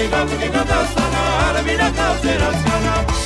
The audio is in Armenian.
Բուդի բա բուդի բա դաստանա, արմինա կապ ձեր անցկանա